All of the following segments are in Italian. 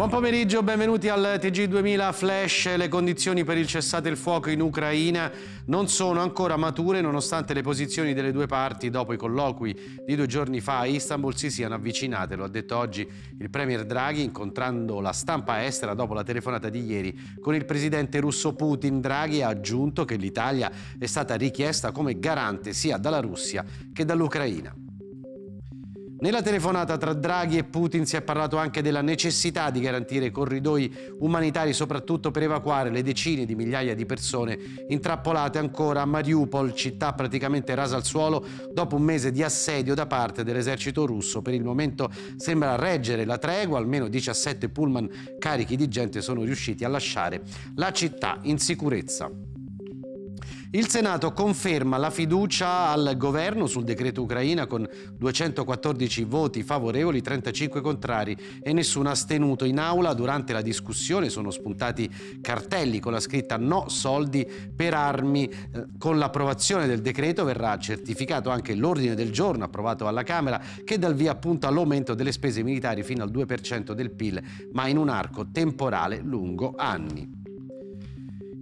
Buon pomeriggio, benvenuti al TG2000 Flash. Le condizioni per il cessate il fuoco in Ucraina non sono ancora mature nonostante le posizioni delle due parti dopo i colloqui di due giorni fa a Istanbul si siano avvicinate. Lo ha detto oggi il premier Draghi incontrando la stampa estera dopo la telefonata di ieri con il presidente russo Putin. Draghi ha aggiunto che l'Italia è stata richiesta come garante sia dalla Russia che dall'Ucraina. Nella telefonata tra Draghi e Putin si è parlato anche della necessità di garantire corridoi umanitari soprattutto per evacuare le decine di migliaia di persone intrappolate ancora a Mariupol, città praticamente rasa al suolo dopo un mese di assedio da parte dell'esercito russo. Per il momento sembra reggere la tregua, almeno 17 pullman carichi di gente sono riusciti a lasciare la città in sicurezza. Il Senato conferma la fiducia al governo sul decreto Ucraina con 214 voti favorevoli, 35 contrari e nessuno astenuto. In aula durante la discussione sono spuntati cartelli con la scritta no soldi per armi. Eh, con l'approvazione del decreto verrà certificato anche l'ordine del giorno approvato alla Camera che dà il via appunto all'aumento delle spese militari fino al 2% del PIL, ma in un arco temporale lungo anni.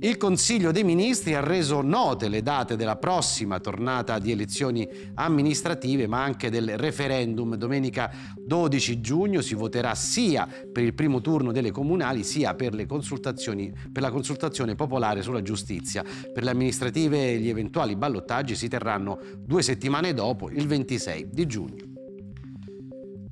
Il Consiglio dei Ministri ha reso note le date della prossima tornata di elezioni amministrative, ma anche del referendum. Domenica 12 giugno si voterà sia per il primo turno delle comunali, sia per, per la consultazione popolare sulla giustizia. Per le amministrative gli eventuali ballottaggi si terranno due settimane dopo, il 26 di giugno.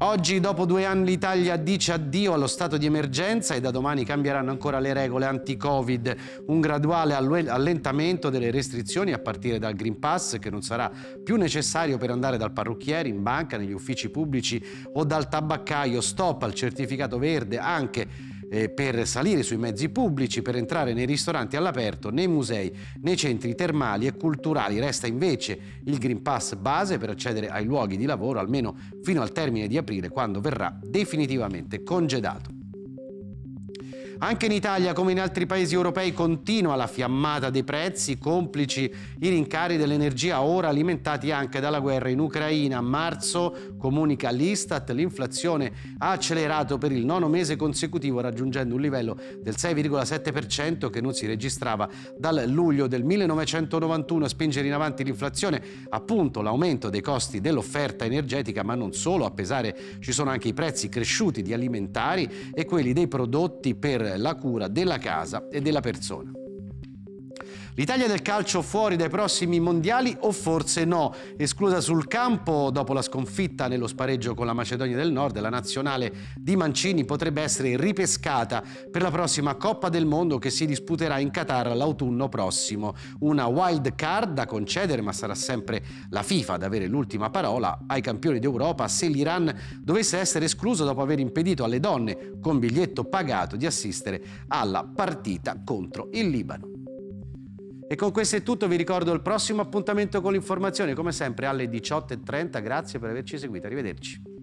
Oggi, dopo due anni, l'Italia dice addio allo stato di emergenza e da domani cambieranno ancora le regole anti-Covid. Un graduale allentamento delle restrizioni a partire dal Green Pass che non sarà più necessario per andare dal parrucchiere, in banca, negli uffici pubblici o dal tabaccaio. Stop al certificato verde anche eh, per salire sui mezzi pubblici, per entrare nei ristoranti all'aperto, nei musei, nei centri termali e culturali. Resta invece il Green Pass base per accedere ai luoghi di lavoro almeno fino al termine di aprile quando verrà definitivamente congedato. Anche in Italia, come in altri paesi europei, continua la fiammata dei prezzi, complici i rincari dell'energia ora alimentati anche dalla guerra in Ucraina. A marzo, comunica l'Istat, l'inflazione ha accelerato per il nono mese consecutivo raggiungendo un livello del 6,7% che non si registrava dal luglio del 1991 a spingere in avanti l'inflazione, appunto l'aumento dei costi dell'offerta energetica, ma non solo, a pesare ci sono anche i prezzi cresciuti di alimentari e quelli dei prodotti la cura della casa e della persona. L'Italia del calcio fuori dai prossimi mondiali o forse no? Esclusa sul campo dopo la sconfitta nello spareggio con la Macedonia del Nord, la nazionale di Mancini potrebbe essere ripescata per la prossima Coppa del Mondo che si disputerà in Qatar l'autunno prossimo. Una wild card da concedere, ma sarà sempre la FIFA ad avere l'ultima parola ai campioni d'Europa se l'Iran dovesse essere escluso dopo aver impedito alle donne con biglietto pagato di assistere alla partita contro il Libano. E con questo è tutto, vi ricordo il prossimo appuntamento con l'informazione, come sempre alle 18.30, grazie per averci seguito, arrivederci.